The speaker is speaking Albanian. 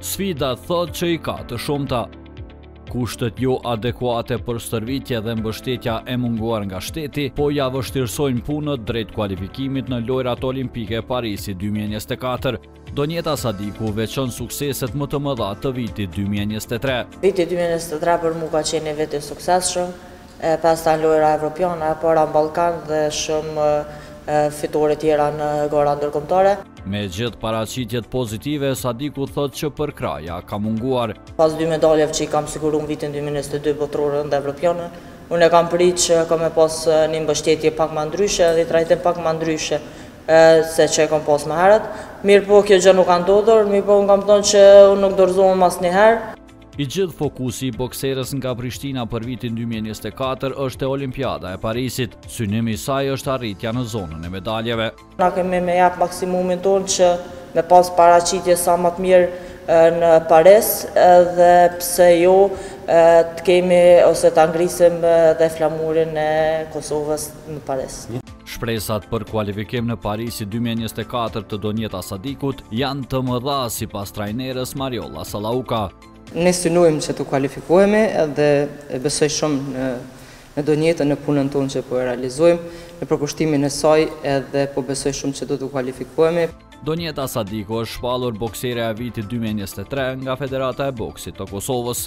Sfida thotë që i ka të shumta. Kushtet jo adekuate për stërvitje dhe mbështetja e munguar nga shteti, po ia vështirësojnë punët drejt kualifikimit në lojërat olimpike Parisi 2024. Donjeta Sadiku veçon sukseset më të mëdha të vitit 2023. Viti 2023 për mu ka qenë një vit i suksesshëm, e pesta n'lojëra evropiane, e para në Ballkan dhe shumë fitore tjera në gara ndërkombëtare. Me gjithë paraqitjet pozitive, Sadiku thotë që përkrahja ka munguar. Pas dy medaljeve që i kam siguru në vitin 2022 botëroren dhe evropianen, unë e kam prit që kam me pas një mbështetje pak ma ndryshe dhe një trajtim pak ma ndryshe e se që e kom pas më herët, mirëpo kjo gjë nuk ka ndodhur, mirëpo unë kam thënë që unë nuk dorëzohem asnjëherë. I gjithë fokusi i bokseres nga Prishtina për vitin dy mijë e njëzet e katër është te Olimpiada e Parisit. Synimi i saj është arritja në zonën e medaljeve. Na kemi me jap maksimumin tonë që me pas paraqitje sa më të mirë në Paris dhe pse jo të kemi ose ta ngrisim edhe flamurin e Kosovës në Paris. Shpresat për kualifikim në Parisi 2024 të Donjeta Sadikut janë të mëdha sipas trajnerës Marjola Sallauka. Ne synojmë që të kualifikohemi dhe besoj shumë në, në Donjetën, në punën tonë që po e realizojmë, në përkushtimin e saj edhe po besoj shumë që do të kualifikohemi. Donjeta Sadiku është shpallur boksierja e vitit 2023 nga Federata e Boksit të Kosovës.